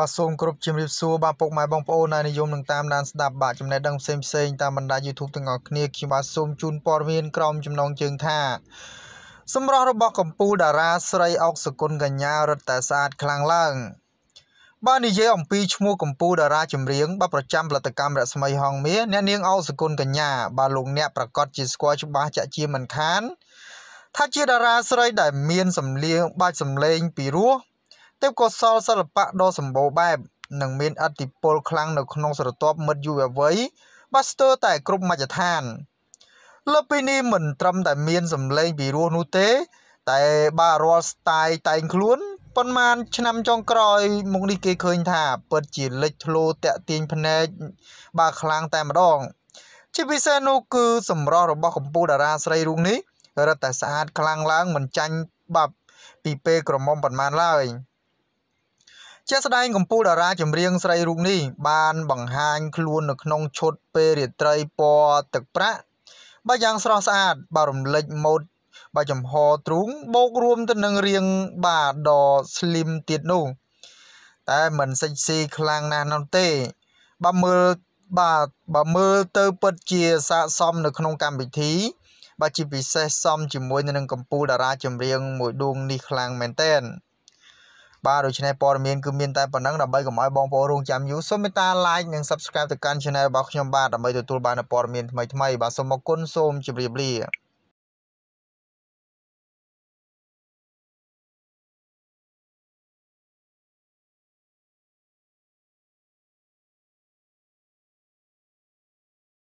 បាទសូមគោរពជំរាបសួរបាទពុកម៉ែបងប្អូនដែលនិយមនឹងតាមដានស្ដាប់បាទចំណេះដឹងផ្សេងផ្សេងតាមបណ្ដាញ YouTube ទាំងអស់គ្នាខ្ញុំបាទសូមជូនព័ត៌មានក្រុមចំណងជើងថាសម្រស់របស់កម្ពុជាតារាស្រីអុកសុគន្ធកញ្ញារឹតតែស្អាតខ្លាំងឡើងបាទនិយាយអំពីឈ្មោះកម្ពុជាតារាចម្រៀងបាទប្រចាំផលិតកម្មរស្មីហងមាអ្នកនាងអុកសុគន្ធកញ្ញាបាទលោកអ្នកប្រកាសជាស្គាល់ច្បាស់ចាក់ជាមិនខានថាជាតារាស្រីដែលមានសម្លៀងបាច់សម្លេងពីរោះ ទេពកោសលសិល្បៈដ៏សម្បូរបែបនិងមានអធិពលខ្លាំងនៅក្នុងស្រទាប់មិត្តយុវវ័យបាទស្ទើរតែគ្រប់មជ្ឈដ្ឋានលើពីនេះមិនត្រឹមតែមានសម្លេងពីរោះនោះទេ តែបាទរាល់ស្ទាយតែងខ្លួនប៉ុន្មានឆ្នាំចុងក្រោយមកនេះគេឃើញថាពិតជាលេចធ្លោតាក់ទាញភ្នែកបាទខ្លាំងតែម្ដង ជាពិសេសនោះគឺសម្រស់របស់កម្ពុជាតារាស្រីរូបនេះរឹតតែស្អាតខ្លាំងឡើងមិនចាញ់បាទពីពេលក្រមុំប៉ុន្មានឡើយ។ ជាស្ដែងកម្ពុជាតារាចម្រៀងស្រីរូបនេះបានបង្ហាញខ្លួននៅក្នុងឈុតពេលរាត្រីពណ៌ទឹកប្រាក់បាទយ៉ាងស្រស់ស្អាតបាទរំលេចម៉ូដបាទចំហទ្រូងបូករួមទៅនឹងរាងបាទដ៏ slim ទៀតនោះតែមិនសិចស៊ីខ្លាំងណាស់នោះទេបាទមើលបាទបើមើលទៅពិតជាស័កសមនៅក្នុងកម្មវិធីបាទជាពិសេសសមជាមួយនឹងកម្ពុជាតារាចម្រៀងមួយដួងនេះខ្លាំងមែនទែន បាទដូច្នេះព័ត៌មានគឺមានតែប៉ុណ្ណឹងដើម្បីកុំឲ្យបងប្អូនរងចាំយូរសូមមេត្តា like និង subscribe ទៅកាន់ channel របស់ខ្ញុំបាទដើម្បីទទួលបានព័ត៌មានថ្មីៗបាទសូមអរគុណសូមជម្រាបលា